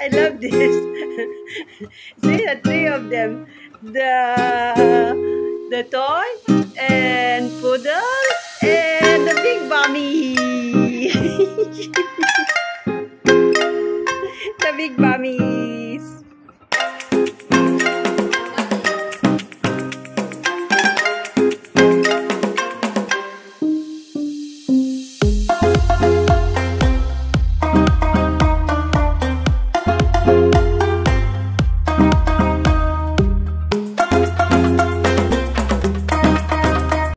I love this. See the three of them. The the toy and poodle and the big bummy. the big bummy.